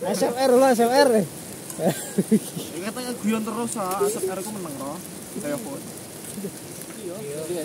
SMR lah SMR. Katanya guyon terus ah, asap air aku menang loh. Kayak phone. Iya,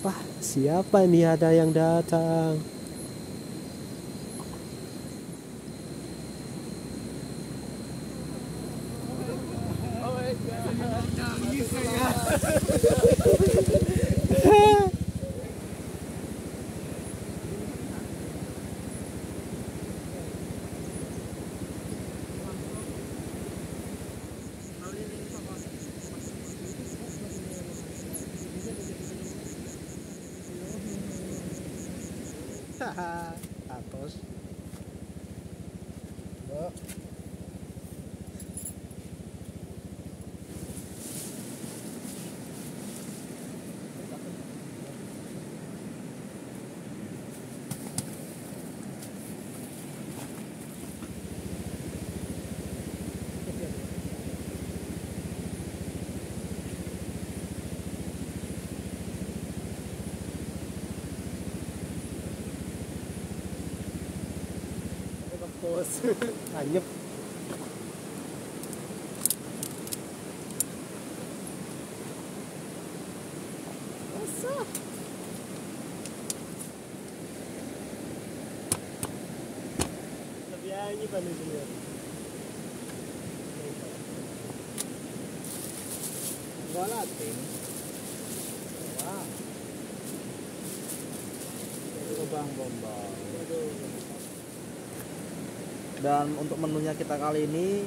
Wah, siapa nih ada yang datang? ますあにょにばねじよ。Voilà, tem. Wow. Ito bang bomba? Ito. Dan untuk menunya kita kali ini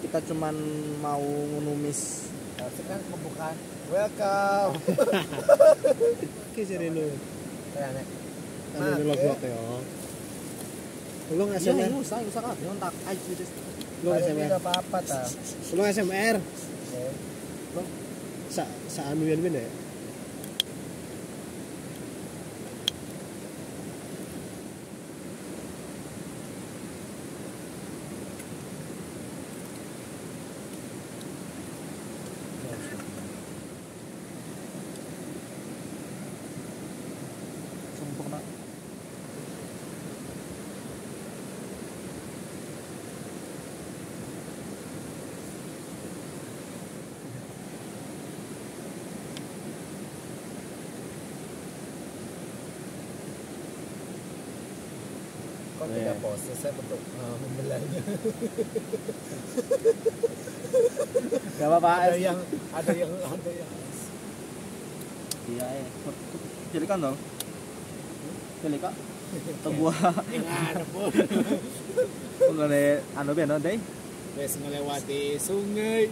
kita cuman mau numis Sekarang pembukaan. Welcome. Oke sih Rino. Kayak nek. Ano nilog Oke. ko kayo? Ulong Iya, SMR. usah, usah kan, nyontak aja gitu. Ada SMR. tidak apa-apa ta. Ulong SMR. Sa sa anu yan Kok Iya. pose saya untuk uh, membelanya. Gak apa-apa. Ada yang ada yang ada yang Iya, eh. Pilih kan dong. Pilih kak. Anu ben deh. Wes melewati sungai.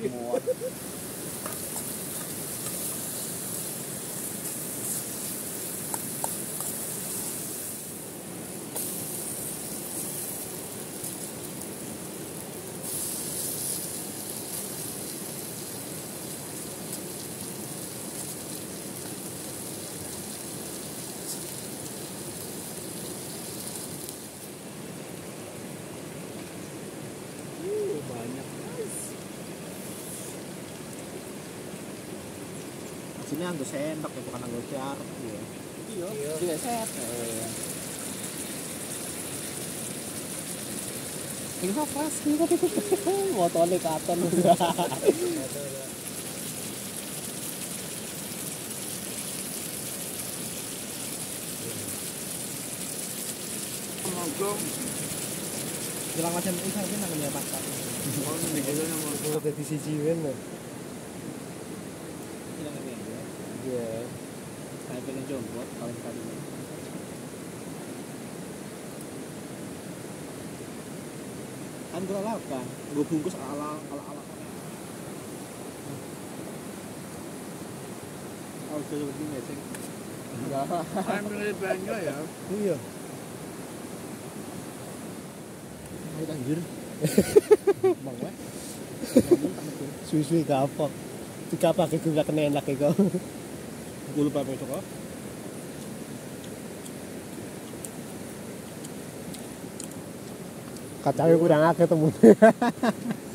Sini anggo sendok ya bukan anggo jar. Iya. Iya. Iya, set. Eh. Ini apa sih? Motone katon. Ngomong. Bilang macam ini kan namanya pasar. Oh, ini kita nomor Ulo dadi siji wen. Bilang apa ya? Iya. Saya pengen jomblo kali ini. Kan gue lakukan, gue bungkus ala ala ala. Oh, jadi begini ya, Ceng. Enggak. Kan belanja ya. Iya. Ayo anjir. Bang, weh. Suwi-suwi kapok. Dikapak iku gak kena enak iku. Gue lupa apa itu kok. Kacangnya kurang akeh temu.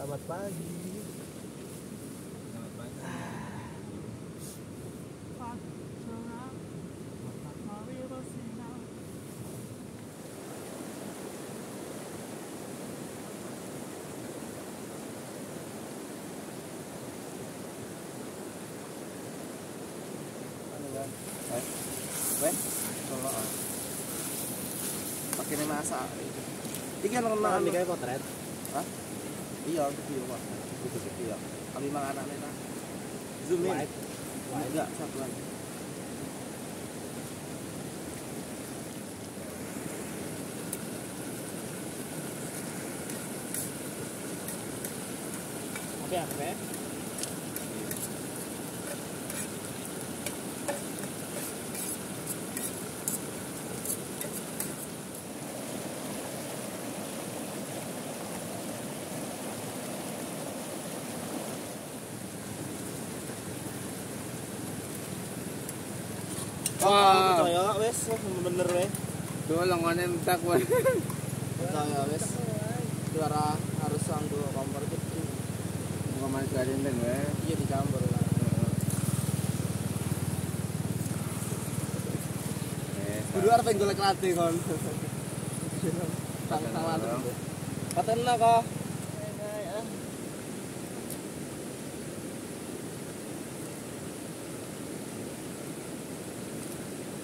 Selamat pagi. Kan? Weh, kalau ah. pakai ini masak. Tiga makan ini kayak potret. kecil orang kecil pak itu kecil kami makan anak anak lên, in. Enggak satu lagi Okay, okay. Wes, bener weh. tolong entak weh. Percaya wes. Juara harus sanggup kompor itu. Muka manis garing dan weh. Iya dicampur lah. Eh, Kudu arep golek rati kon. Tang tangan. Katena kok.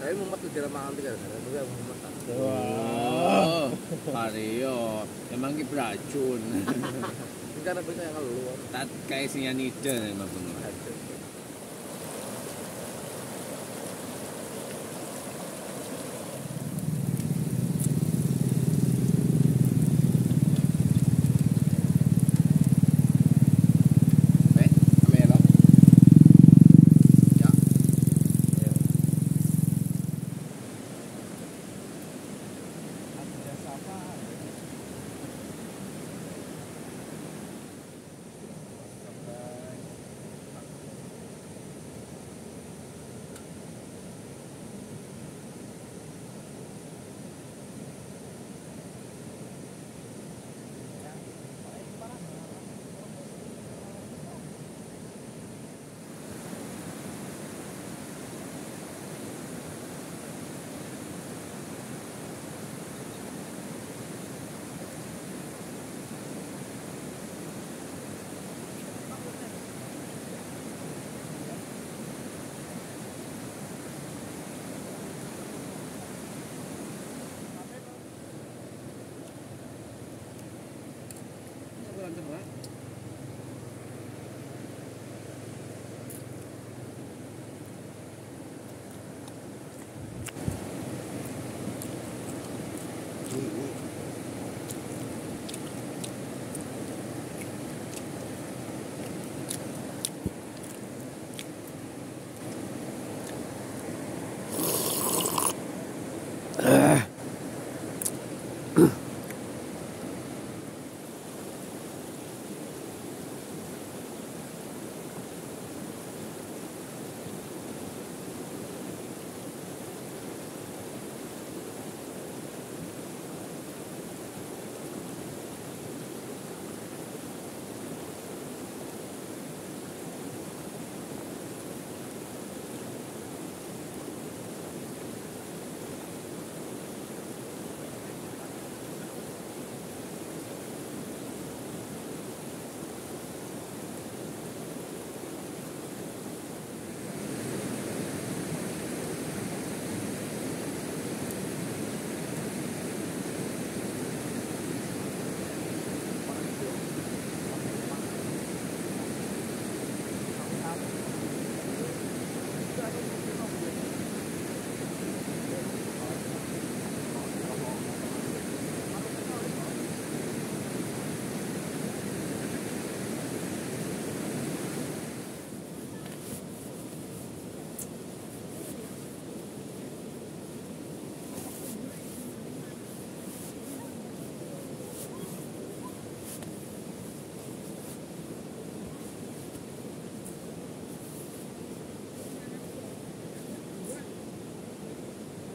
Saya mumet tuh jalan makan tiga karena gue mumet. Oh, Mario, emang ki beracun. Karena bisa yang lu. Tat kayak sianida emang bener.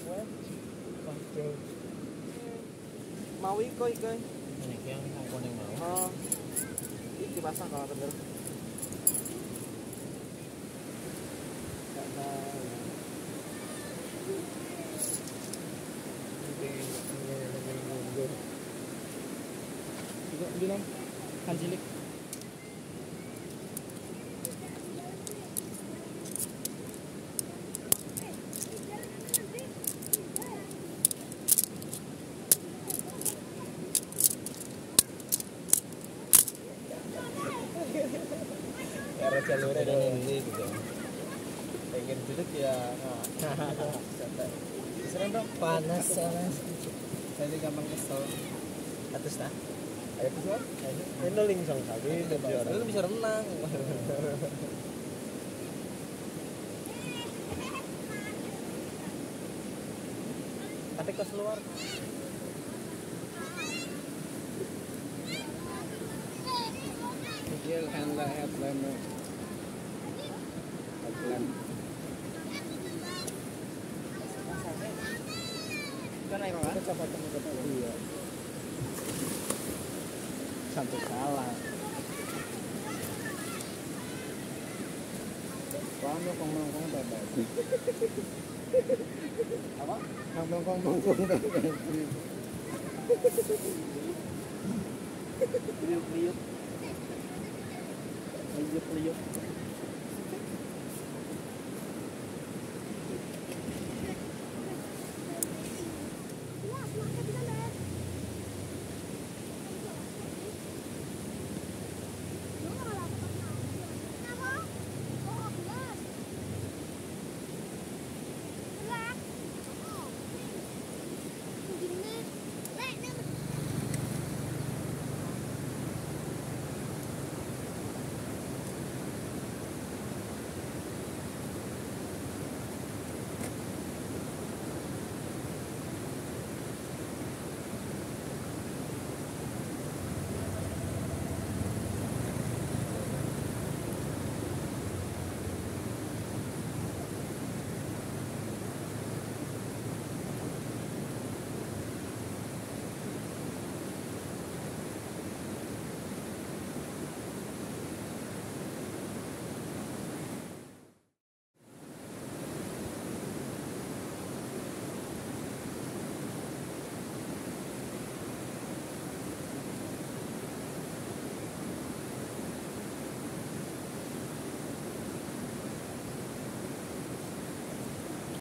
Lagu ya? Oke. Mau iko iko. Ini yang aku yang mau. Oh. Iki pasang kalau bener. Juga bilang Hanjilik. Jalurnya dong. ini gitu. Pengen duduk ya. Nah. Serem dong. Panas panas. Saya ini gampang kesel. Atas nah. Ayo keluar. Ini lingsong tadi Lu bisa renang. Tapi ke keluar. Kecil handle. Headlamp. Kan naik kan? Kecepatan kita iya. Sampai salah. Paano kung mangkong bebek? Apa? Paano kung mangkong bebek? Liuk-liuk. Liuk-liuk.